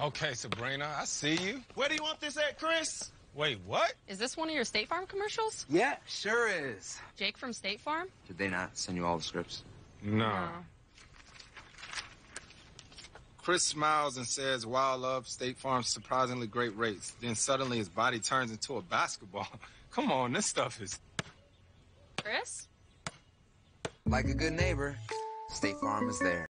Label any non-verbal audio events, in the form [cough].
Okay, Sabrina, I see you. Where do you want this at, Chris? Wait, what? Is this one of your State Farm commercials? Yeah, sure is. Jake from State Farm? Did they not send you all the scripts? No. Chris smiles and says, Wow, love, State Farm's surprisingly great rates. Then suddenly his body turns into a basketball. [laughs] Come on, this stuff is. Chris? Like a good neighbor, State Farm is there.